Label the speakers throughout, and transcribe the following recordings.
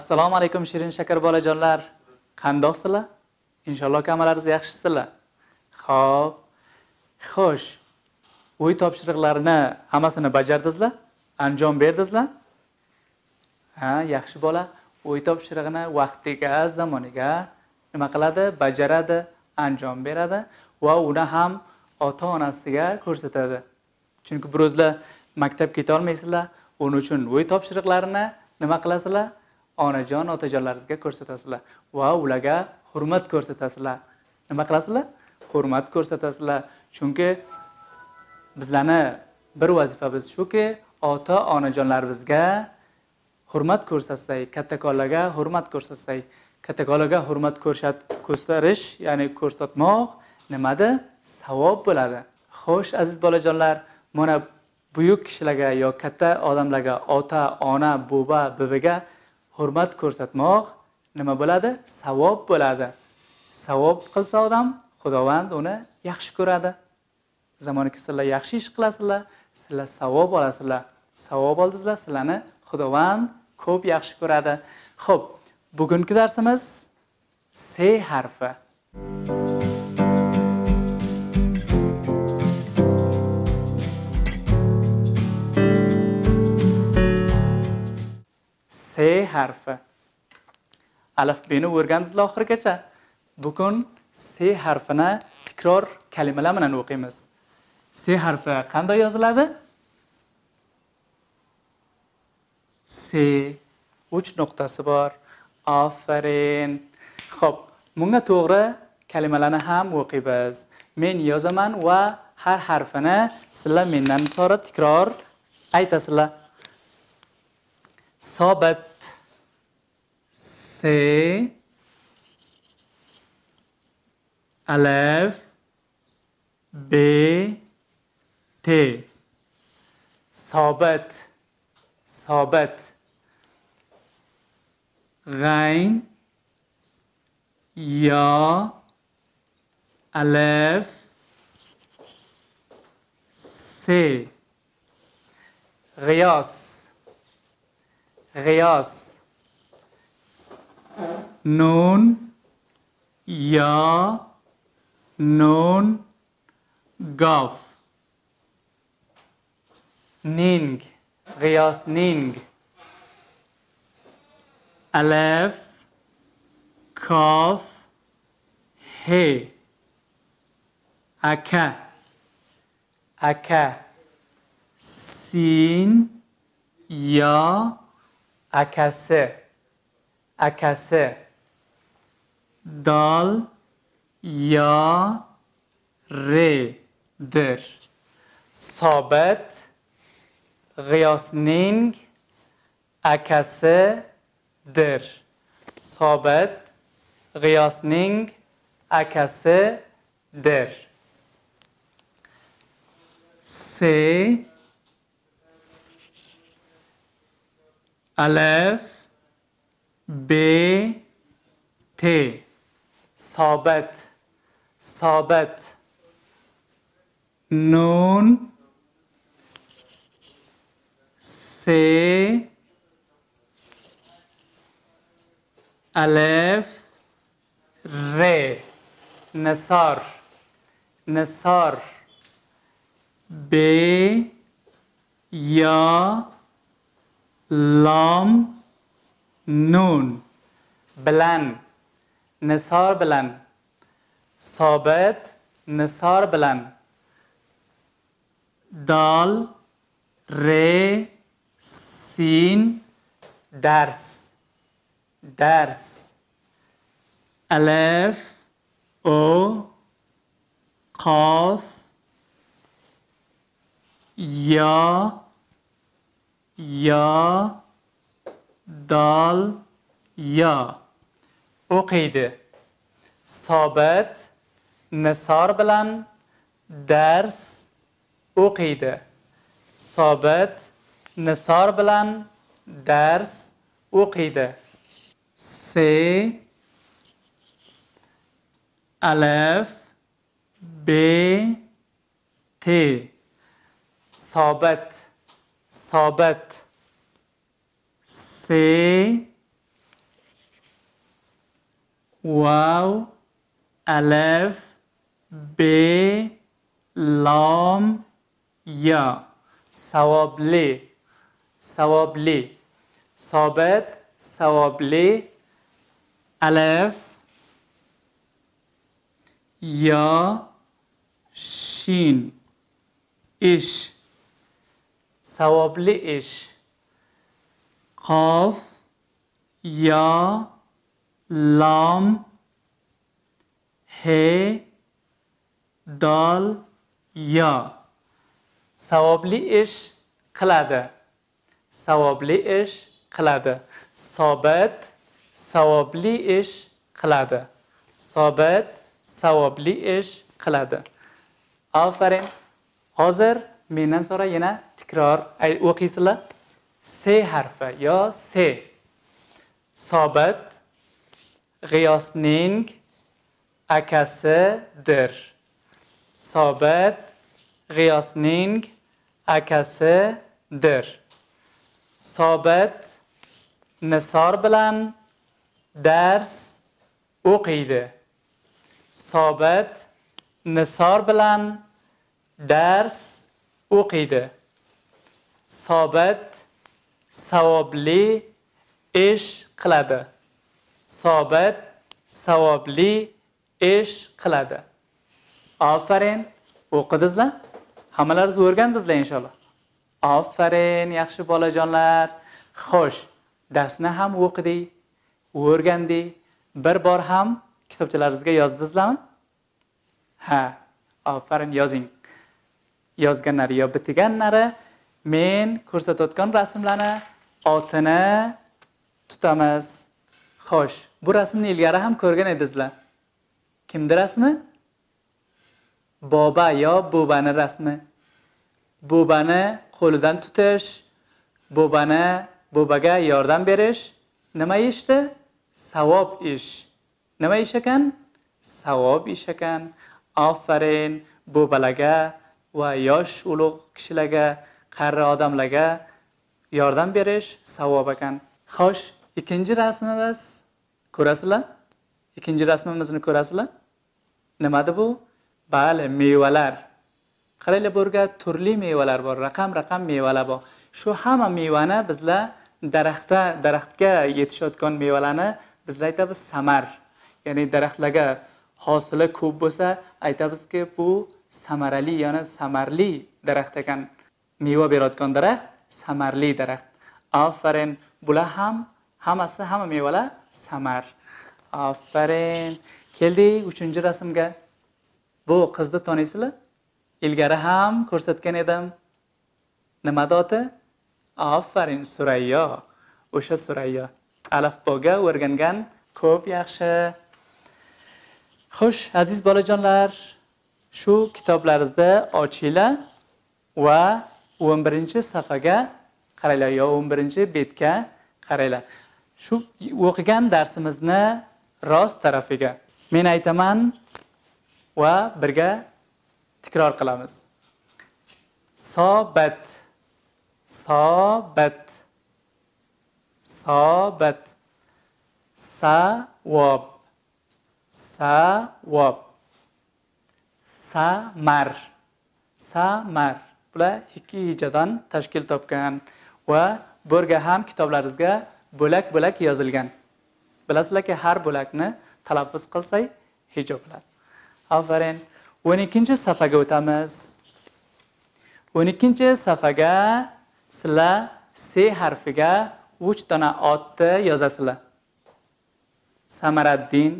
Speaker 1: assalomu alaykum shirin shakar bolajonlar. Qandoqsizlar? Inshaalloh hammalaringiz yaxshisizlar ho'p xo'sh. Uy topshiriqlarini hammasini bajardingizlar anjom berdingizlar ha yaxshi bola uy topshirig'ini vaqtiga zamoniga nima qiladi? Bajaradi anjom beradi va uni ham ota onasiga ko'rsatadi. Chunki bir o'zlar maktabga ketolmaysizlar uning uchun uy topshiriqlarini nima qilasizlar? Onajon otajonlaringizga ko'rsatasizlar. Va ularga hurmat ko'rsatasizlar. Nima qilasizlar? Hurmat ko'rsatasizlar. Chunki bizlarni bir vazifamiz shuki ota onajonlarimizga hurmat ko'rsatsak kattakonlarga hurmat ko'rsatsak kattakonlarga hurmat ko'rsatish ya'ni ko'rsatmoq nimada? Savob bo'ladi. Xo'sh aziz bolajonlar mana buyuk kishilarga yo katta odamlarga ota ona boba buviga hurmat ko'rsatmoq nima bo'ladi? Savob bo'ladi. Savob qilsa odam xudovand uni yaxshi ko'radi. Zamoniki sizlar yaxshi ish qilasizlar sizlar savob olasizlar. Savob oldingizlar sizlarni xudovand ko'p yaxshi ko'radi. Ho'p bugungi darsimiz se harfi. Harfi. Alifbeni o'rgandingizlar oxirigacha bugun se harfini takror kalimalar bilan o'qiymiz. Se harfi qanday yoziladi? Se uch nuqtasi bor. Ofarin ho'p bunga to'g'ri kalimalarni ham o'qiymiz. Men yozaman va har harfini sizlar mendan sonra takror aytasizlar. Sobit se alef b. T. Sobit sobit g'ayn yo alef نون یا نون گاف نینگ قیاس نینگ الف کاف ه اکه اکه سین یا اکسه اکسه. دال یا ری. در. ثابت. قیاسنینگ اکسه. در. ثابت. قیاسنینگ اکسه. در. سه. الف. B T. Sabet. Sabet. Nun. Se alef. Re nesar. Nesar. B. Ya. Lam. نون بلن نصار بلن ثابت نصار بلن دال ر سین درس درس الف او قاف یا یا. دال یا اقید ثابت نصار بلن درس اقید ثابت نصار بلن درس اقید س الف ب ت ثابت ثابت سي واو ألف ب لام يا سوابلي سوابلي صابت سوابلي ألف يا شين إيش سوابلي إيش qof yo lom he dol yo savobli ish qiladi. Savobli ish qiladi. Sobit savobli ish qiladi. Sobit savobli ish qiladi. Ofarin hozir mendan so'ra yana takror o'qiysizlar se harfi yo se sobit g'iyosning akasidir sobit g'iyosning akasidir sobit nisor bilan dars o'qiydi sobit nisor bilan dars o'qiydi sobit savobli ish qiladi. Sobit savobli ish qiladi. Ofarin o'qidingizlar hammalaringiz o'rgandingizlar inshaalloh. Ofarin yaxshi bolajonlar. Xo'sh darsni ham o'qidik o'rgandik. Bir bor ham kitobchalaringizga yozdingizlarmi ha ofarin yozing. Yozganlari yo bitganlari men ko'rsatayotgan rasmlarni otini tutamiz. Xo'sh bu rasmni ilgari ham ko'rgan edingizlar kimni rasmi? Boba yo bobani rasmi? Bobani qo'lidan tutish bobani bobaga yordam berish nima ishdi savob ish. Nima ish ekan? Savob ish ekan. Ofarin bo'balarga va yosh ulug' kishilarga qari odamlarga yordam berish savob ekan. Xo'sh ikkinchi rasmimiz ko'rasizlar? Ikkinchi rasmimizni ko'rasizlar? Nimadi bu? Bali mevalar. Qaranglar bu yerga turli mevalar bor raqam raqam mevalar bor. Shu hamma mevani bizlar daraxtda daraxtga yetishayotgan mevalarni bizlar aytamiz samar. Ya'ni daraxtlarga hosili ko'p bo'lsa aytamizki bu samarali ya'ni samarli daraxt ekan. Meva berayotgan daraxt samarli daraxt. Ofarin bular ham hammasi hamma mevalar samar. Ofarin. Keldik uchinchi rasmga. Bu qizni taniysizlar ilgari ham ko'rsatgan edim. Nima oti ofarin surayyo. O'sha surayyo. Alifboga o'rgangan ko'p yaxshi. Xo'sh, aziz bolajonlar, shu kitoblaringizda ochinglar va 11-safaga qaranglar yo 11-betga qaranglar. Shu o'qigan darsimizni rost tarafiga men aytaman va birga tikror qilamiz. Sobat sobat sobat savob savob samar samar bular ikki hijadan tashkil topgan va burga ham kitoblaringizga bo'lak bo'lak yozilgan. Bilasizlarki har bo'lakni talaffuz qilsak hijo bo'ladi. Ofarin o'n ikkinchi safaga o'tamiz. O'n ikkinchi safaga sizlar s harfiga uch dona otni yozasizlar. Samaraddin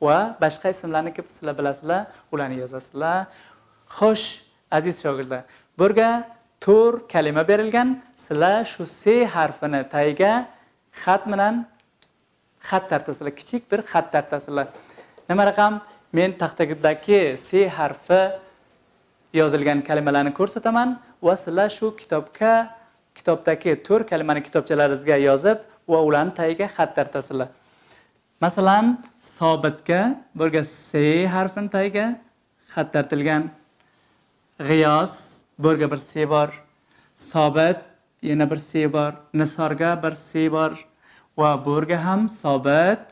Speaker 1: va boshqa ismlarni sizlar bilasizlar? Ularni yozasizlar. Xo'sh aziz shogirdlar bu yerga to'rt kalima berilgan sizlar shu se harfini tagiga xat bilan xat tartasizlar kichik bir xat tartasizlar nima raqam? Men taxtadagi se harfi yozilgan kalimalarni ko'rsataman va sizlar shu kitobga kitobdagi to'rt kalimani kitobchalaringizga yozib va ularni tagiga xat tartasizlar masalan sobitga birga se harfini tagiga xat tartilgan g'iyos burga bir se bor. Sobit yana bir se bor. Nisorga bir se bor. Va bu ham sobit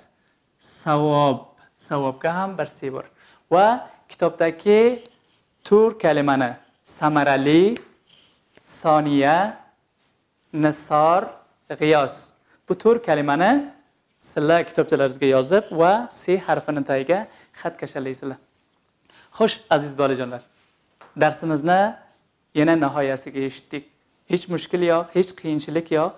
Speaker 1: savob. Savobga ham bir se bor. Va kitobdagi to'rt kalimani samarali soniya nisor g'iyos. Bu to'rt kalimani sizlar kitobchalaringizga yozib va se harfini tagiga xat kashalaysizlar xo'sh aziz bolajonlar. Darsimizni yana nihoyasiga yetdik hech mushkul yo'q hech qiyinchilik yo'q.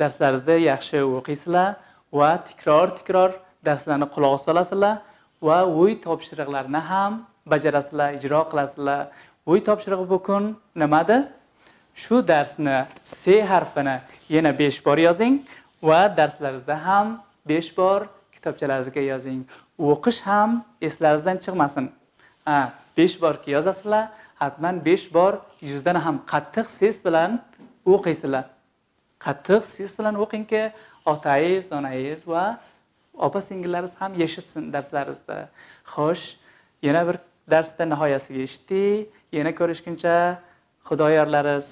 Speaker 1: Darslaringizda yaxshi o'qiysizlar va takror takror darslarni quloq solasizlar va uy topshiriqlarini ham bajarasizlar ijro qilasizlar. Uy topshirig'i bu kun nimadi shu darsni c harfini yana besh bor yozing va darslaringizda ham besh bor kitobchalaringizga yozing. O'qish ham eslaringizdan chiqmasin. A, besh borki yozasizlar hatman besh bor yuzdan ham qattiq ses bilan o'qiysizlar qattiq ses bilan o'qingki otangiz onangiz va opa singillaringiz ham eshitsin darslaringizda. Xo'sh yana bir darsda nihoyasiga yetishdik yana ko'rishguncha xudoyorlariz.